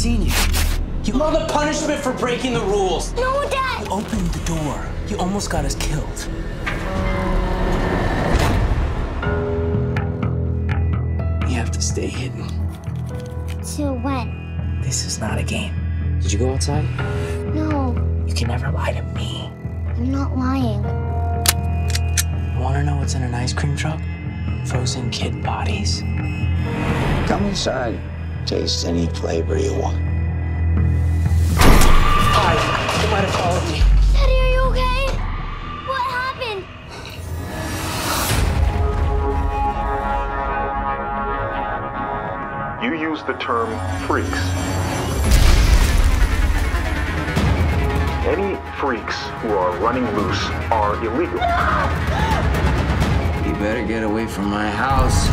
seen you. You know the punishment for breaking the rules. No, Dad. You opened the door. You almost got us killed. You have to stay hidden. Till when? This is not a game. Did you go outside? No. You can never lie to me. I'm not lying. Want to know what's in an ice cream truck? Frozen kid bodies. Come inside. Taste any flavor you want. Hi, you might have followed me. Daddy, are you okay? What happened? You use the term freaks. Any freaks who are running loose are illegal. You better get away from my house.